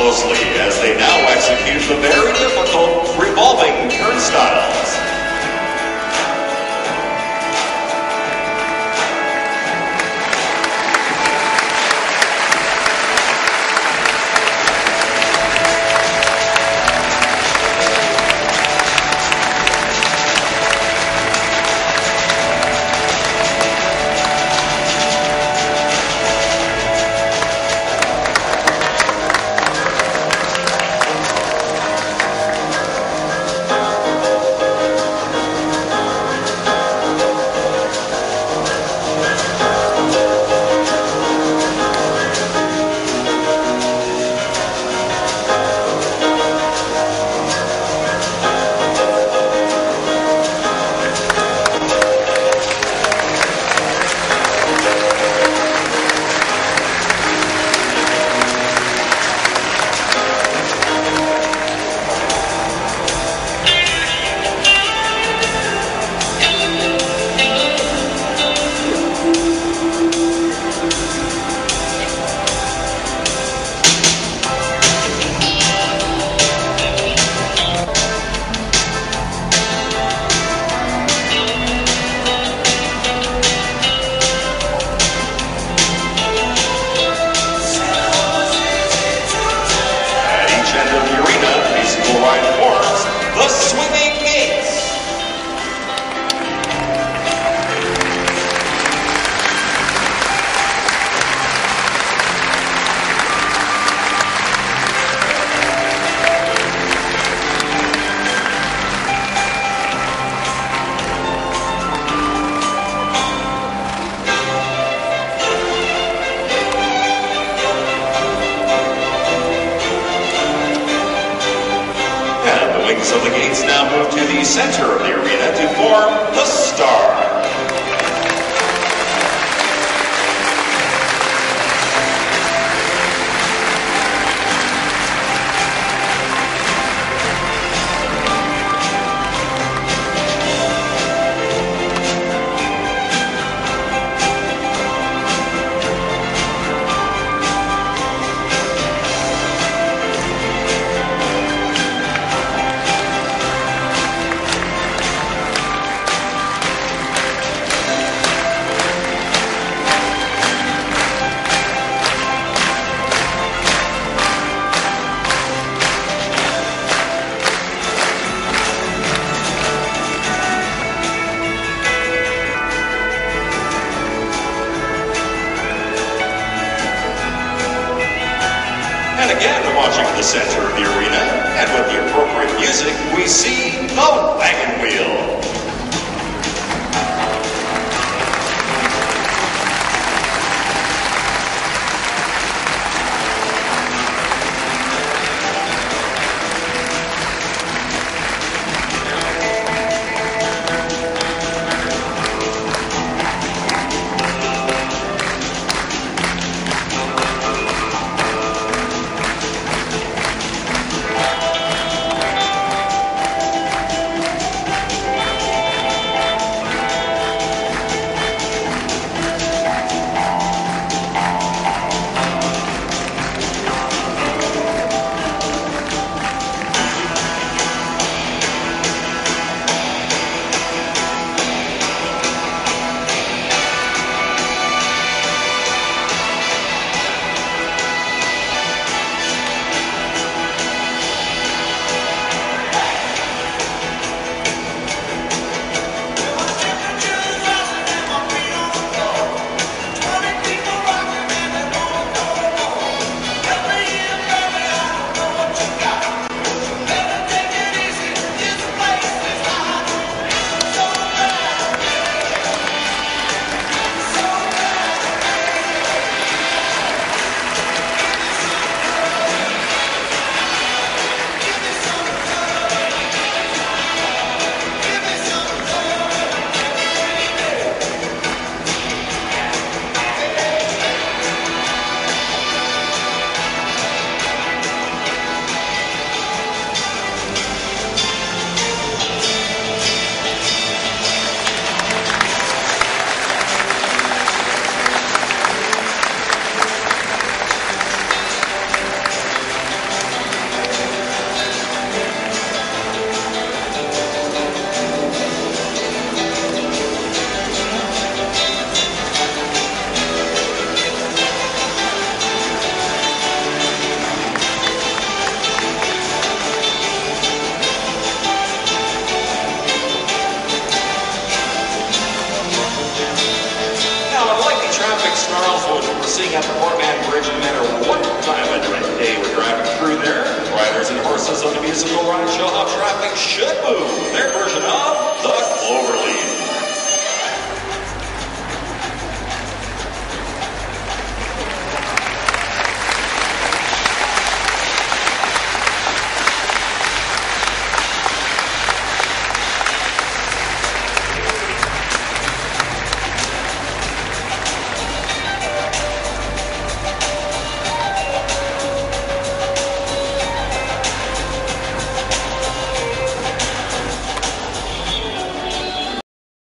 closely as they now execute the very difficult revolving turnstiles. Center again, watching the center of the arena, and with the appropriate music, we see the Wagon Wheel. Show how traffic should move. They're